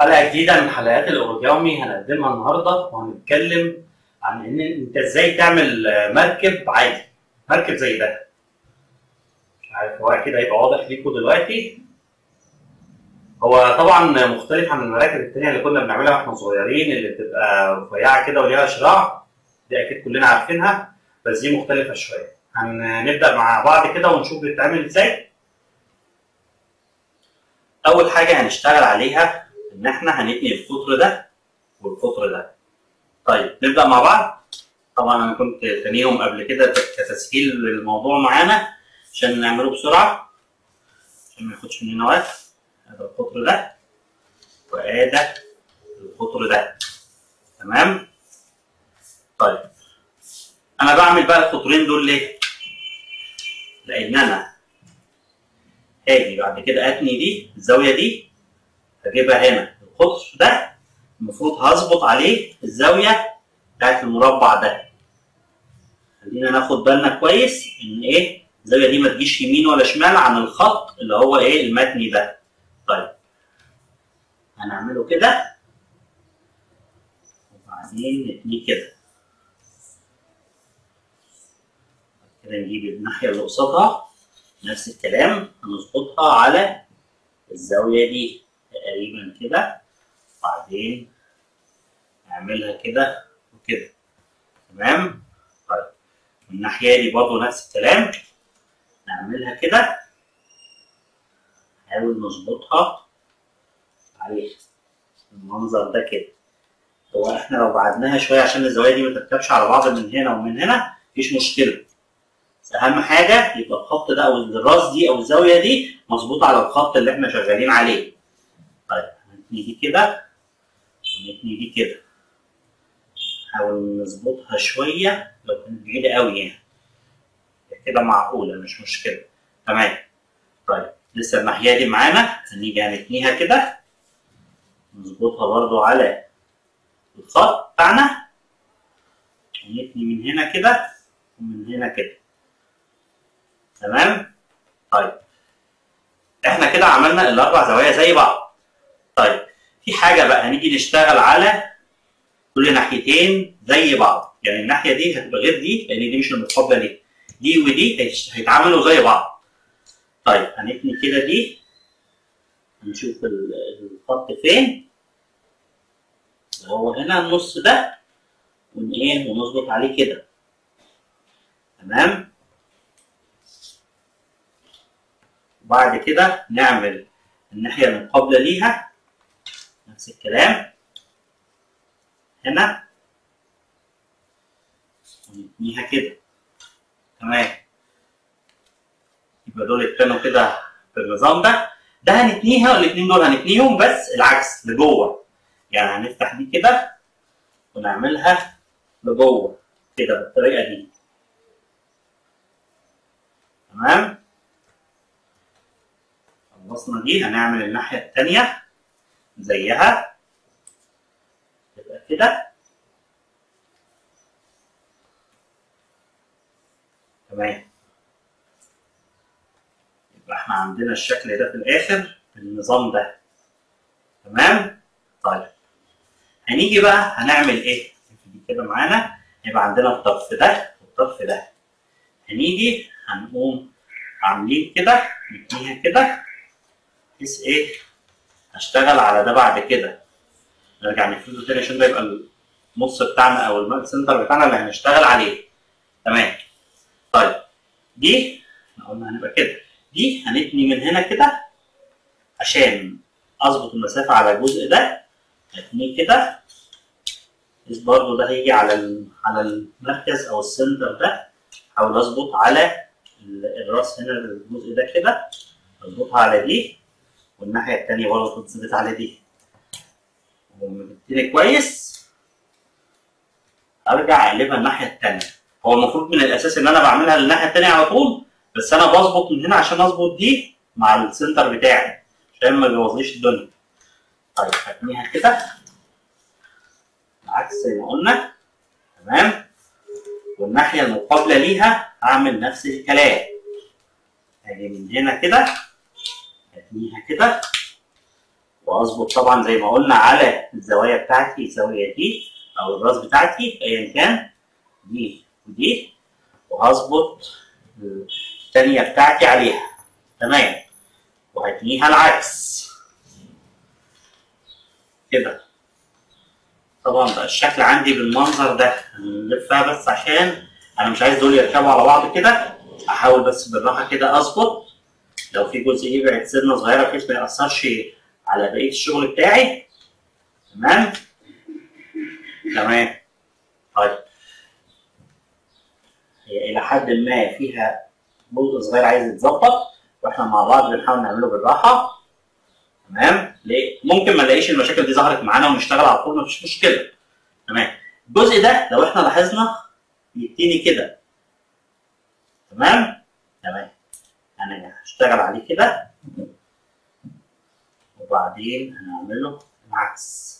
حلقة جديدة من حلقات الأوريجامي هنقدمها النهاردة وهنتكلم عن إن أنت إزاي تعمل مركب عادي، مركب زي ده. عارف هو أكيد هيبقى واضح ليكم دلوقتي. هو طبعا مختلف عن المراكب التانية اللي كنا بنعملها وإحنا صغيرين اللي بتبقى رفيعة كده وليها شراع. دي أكيد كلنا عارفينها بس دي مختلفة شوية. هنبدأ مع بعض كده ونشوف بتتعمل إزاي. أول حاجة هنشتغل عليها إن إحنا هنتني القطر ده والقطر ده. طيب نبدأ مع بعض. طبعا أنا كنت تانيهم قبل كده كتسهيل للموضوع معانا عشان نعمله بسرعة عشان ما ياخدش مننا وقت. هذا القطر ده وهذا القطر ده. تمام؟ طيب أنا بعمل بقى القطرين دول ليه؟ لأن أنا هاجي بعد كده أتني دي الزاوية دي هجيبها هنا. القطر ده المفروض هظبط عليه الزاوية بتاعت المربع ده. خلينا ناخد بالنا كويس إن إيه؟ الزاوية دي ما تجيش يمين ولا شمال عن الخط اللي هو إيه؟ المتني ده. طيب. هنعمله كده. وبعدين نتنيه كده. كده نجيب الناحية اللي قصادها نفس الكلام هنظبطها على الزاوية دي. تقريبا كده بعدين نعملها كده وكده. تمام؟ طيب من الناحية دي برضو نفس الكلام. نعملها كده. نحاول نظبطها. عليها المنظر ده كده. هو إحنا لو بعدناها شوية عشان الزوايا دي ما تركبش على بعض من هنا ومن هنا مفيش مشكلة. بس أهم حاجة يبقى الخط ده أو الراس دي أو الزاوية دي مظبوطة على الخط اللي إحنا شغالين عليه. طيب هنتني دي كده دي كده. نحاول نظبطها شوية لو كانت بعيدة قوي يعني. كده معقولة مش مشكلة. تمام. طيب لسه الناحية دي معانا؟ هنيجي هنتنيها كده. نظبطها برضو على الخط بتاعنا. ونتني من هنا كده ومن هنا كده. تمام؟ طيب. إحنا كده عملنا الأربع زوايا زي بعض. طيب في حاجة بقى هنيجي نشتغل على كل ناحيتين زي بعض. يعني الناحية دي هتبقى غير دي لأن دي مش المقابلة دي. دي ودي هيتعاملوا زي بعض. طيب هنتني كده دي. هنشوف الخط فين. هو هنا النص ده ون إيه ونظبط عليه كده. تمام؟ وبعد كده نعمل الناحية المقابلة ليها. نفس الكلام. هنا. ونتنيها كده. تمام. يبقى دول اتنوا كده بالنظام ده. ده هنتنيها والاثنين دول هنتنيهم بس العكس لجوه. يعني هنفتح دي كده ونعملها لجوه كده بالطريقة دي. تمام. خلصنا دي. هنعمل الناحية الثانية زيها. تبقى كده. تمام. يبقى إحنا عندنا الشكل ده في الآخر بالنظام ده. تمام؟ طيب. هنيجي بقى هنعمل إيه؟ كده معانا. يبقى عندنا الطرف ده والطرف ده. هنيجي هنقوم عاملين كده نتنيها كده. بحيث إيه؟ هشتغل على ده بعد كده. نرجع نفرده تاني عشان ده يبقى النص بتاعنا أو ال ال center بتاعنا اللي هنشتغل عليه. تمام. طيب. دي إحنا قلنا هنبقى كده. دي هنتني من هنا كده عشان أظبط المسافة على الجزء ده. هتنيه كده. بحيث برضه ده هيجي على على المركز أو ال center ده. احاول أظبط على الرأس هنا الجزء ده كده. أظبطها على دي. والناحية الثانية برضه تتظبط على دي. ومدتني كويس. أرجع أقلبها الناحية الثانية هو المفروض من الأساس إن أنا بعملها للناحية الثانية على طول بس أنا بظبط من هنا عشان أظبط دي مع السنتر بتاعي. عشان ما يبوظليش الدنيا. طيب هتنيها كده. العكس زي ما قلنا. تمام؟ والناحية المقابلة ليها هعمل نفس الكلام. هاجي من هنا كده. هتنيها كده. واظبط طبعا زي ما قلنا على الزوايا بتاعتي الزاويه دي أو الراس بتاعتي ايا كان دي ودي وهظبط الثانية بتاعتي عليها. تمام. وهتنيها العكس. كده. طبعا بقى الشكل عندي بالمنظر ده. هنلفها بس عشان أنا مش عايز دول يركبوا على بعض كده. أحاول بس بالراحة كده أظبط. لو في جزء يبعد سنة صغيرة بحيث ما يأثرش على بقية الشغل بتاعي. تمام؟ تمام. طيب. هي إلى حد ما فيها جزء صغير عايز يتظبط وإحنا مع بعض بنحاول نعمله بالراحة. تمام؟ ليه؟ ممكن ما نلاقيش المشاكل دي ظهرت معانا ونشتغل على طول مفيش مشكلة. تمام. الجزء ده لو إحنا لاحظنا يبتدي كده. تمام؟ تمام. أنا هشتغل عليه كده. وبعدين هنعمله العكس.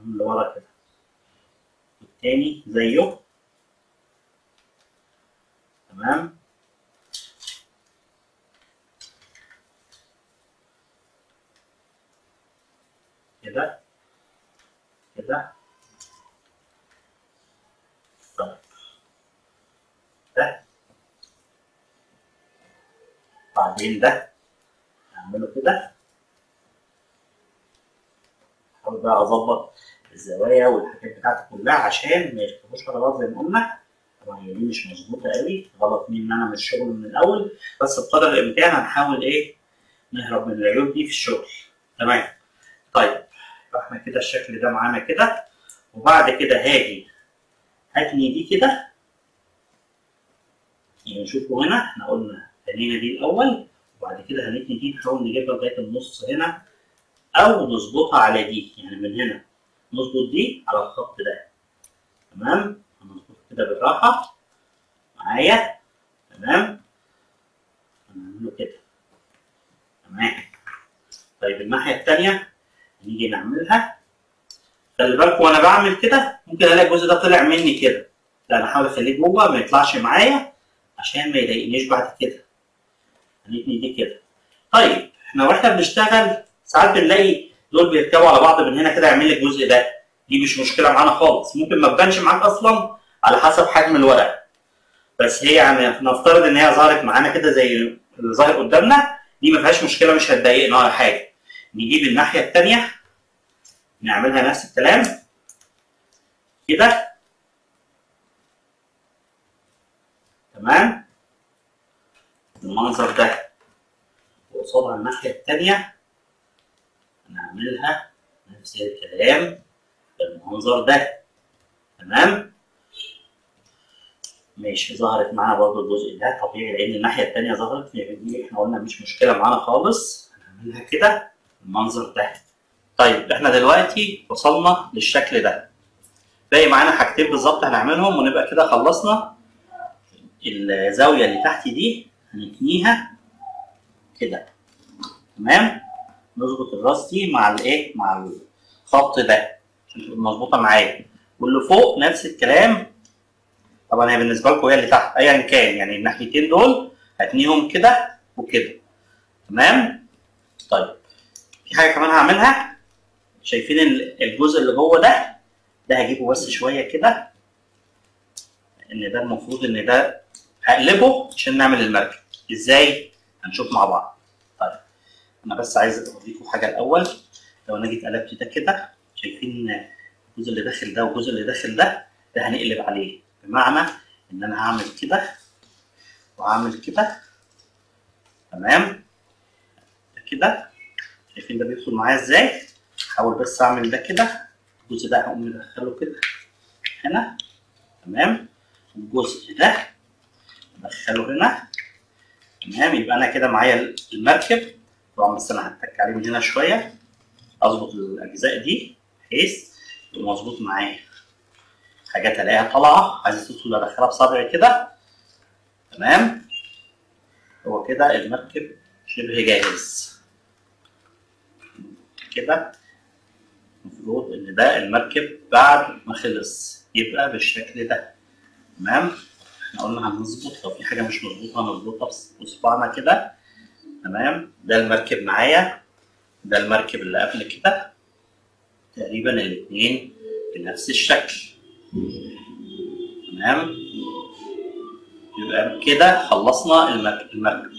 اللي ورا كده. التاني زيه. تمام. كده. كده طيب ده بعدين ده أعمله كده. أحاول بقى أظبط الزوايا والحاجات بتاعتي كلها عشان ما يركبوش على بعض زي ما قلنا. طبعا هي دي مش مظبوطة قوي غلط مني إن أنا من الشغل من الأول. بس بقدر الإمكان هنحاول إيه؟ نهرب من العيوب دي في الشغل. تمام؟ طيب إحنا كده الشكل ده معانا كده. وبعد كده هاجي هتني دي كده. يعني نشوفوا هنا إحنا قلنا تنينا دي الأول وبعد كده هنتني دي نحاول نجيبها لغاية النص هنا أو نظبطها على دي يعني من هنا. نظبط دي على الخط ده. تمام؟ هنظبط كده بالراحة. معايا؟ تمام؟ هنعمله كده. تمام. طيب الناحية الثانية نيجي نعملها. خلي بالكم وأنا بعمل كده ممكن ألاقي الجزء ده طلع مني كده. لا أنا هحاول أخليه جوه ما يطلعش معايا عشان ما يضايقنيش بعد كده. هنتني دي كده. طيب إحنا وإحنا بنشتغل ساعات بنلاقي دول بيركبوا على بعض من هنا كده يعمل لي الجزء ده. دي مش مشكلة معانا خالص. ممكن ما تبانش معاك أصلا على حسب حجم الورق. بس هي يعني نفترض إن هي ظهرت معانا كده زي اللي ظاهر قدامنا دي ما فيهاش مشكلة مش هتضايقنا ولا حاجة. نجيب الناحية الثانية نعملها نفس الكلام. كده. تمام؟ المنظر ده وقصادها الناحية الثانية نعملها نفس الكلام بالمنظر ده. تمام؟ ماشي ظهرت معانا برضو الجزء ده طبيعي لأن الناحية الثانية ظهرت دي إحنا قلنا مش مشكلة معانا خالص. هنعملها كده المنظر ده. طيب إحنا دلوقتي وصلنا للشكل ده. باقي معانا حاجتين بالظبط هنعملهم ونبقى كده خلصنا الزاوية اللي تحت دي. هنتنيها. كده. تمام؟ نظبط الراس دي مع الايه مع الخط ده. عشان تبقى مظبوطة معايا. واللي فوق نفس الكلام. طبعا هي بالنسبة لكم هي اللي تحت. ايا كان. يعني الناحيتين دول هتنيهم كده وكده. تمام؟ طيب. في حاجة كمان هعملها. شايفين الجزء اللي جوه ده؟ ده هجيبه بس شوية كده. إن ده المفروض إن ده هقلبه عشان نعمل المركب. إزاي هنشوف مع بعض. طيب أنا بس عايز اوريكم حاجة الأول. لو أنا جيت قلبت ده كده شايفين الجزء اللي داخل ده والجزء اللي داخل ده ده هنقلب عليه. بمعنى إن أنا هعمل كده وهعمل كده. تمام؟ كده. شايفين ده بيدخل معايا إزاي؟ احاول بس أعمل ده كده. الجزء ده هقوم مدخله كده هنا. تمام؟ الجزء ده ادخله هنا. تمام يبقى أنا كده معايا المركب. طبعا بس أنا هتك عليه من هنا شوية. أظبط الأجزاء دي بحيث يبقى مظبوط معايا. حاجات الاقيها طالعة. عايز تدخل أدخلها بصبعي كده. تمام؟ هو كده المركب شبه جاهز. كده المفروض إن ده المركب بعد ما خلص. يبقى بالشكل ده. تمام؟ إحنا قلنا هنظبط لو في حاجة مش مظبوطة هنظبطها بصباعنا كده. تمام؟ ده المركب معايا. ده المركب اللي قبل كده. تقريبا الاثنين بنفس الشكل. تمام؟ يبقى كده خلصنا المركب.